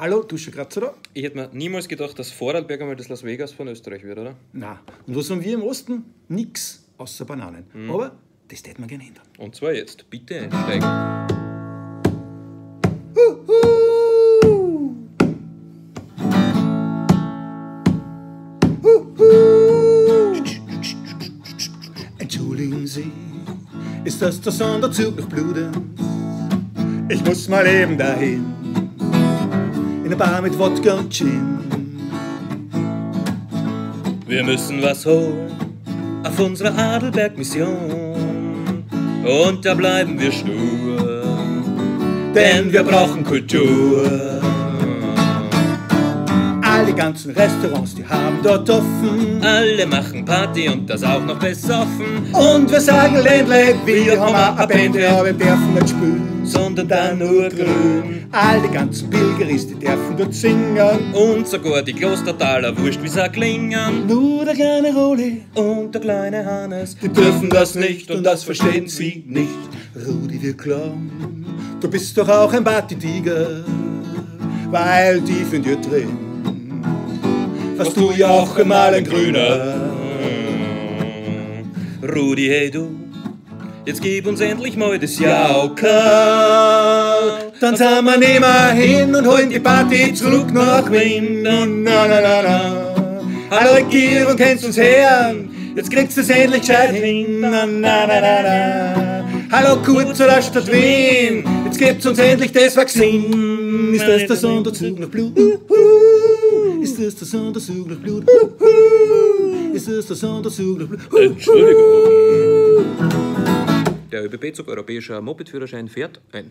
Hallo, Dusche Grazer Ich hätte mir niemals gedacht, dass Vorarlberg einmal das Las Vegas von Österreich wird, oder? Na, und was haben wir im Osten? Nix, außer Bananen. Mhm. Aber das täte man gerne ändern. Und zwar jetzt. Bitte einsteigen. Entschuldigen Sie, ist das der Sonderzug nach Bludenz? Ich muss mal eben dahin, in eine Bar mit Wodka und Gin. Wir müssen was holen auf unserer Adelberg-Mission. Und da bleiben wir stur, denn wir brauchen Kultur. All die ganzen Restaurants, die haben dort offen. Alle machen Party und das auch noch besoffen. Und wir sagen Ländle, wir haben eine Band, aber wir dürfen nicht spielen. Sondern dann nur grün. All die ganzen Pilgeris, die dürfen dort singen. Und sogar die Klostertaler, wurscht wie sie klingen. Nur der kleine Roli, Und der kleine Hannes, die dürfen das nicht und das verstehen sie nicht. Rudi, wir glauben, du bist doch auch ein Partytiger, weil tief in dir drin warst du ja auch einmal ein Grüner. Rudi, hey du, jetzt gib uns endlich mal das Jaukerl. Dann sind wir nimmer hin und holen die Party zurück nach Wien. Na, na, na, na. Hallo Regierung, kennst uns her? Jetzt kriegst du es endlich gescheit hin. Na, na, na, na, na. Hallo Kurz oder Stadt Wien, jetzt gibt's uns endlich das Vakzin. Ist das der Sonderzug nach Blut? Ist das der Sonderzug nach Blut? Ist das der Sonderzug nach Blut? Entschuldigung. Der ÖBB-Zug Europäischer Mopedführerschein fährt ein.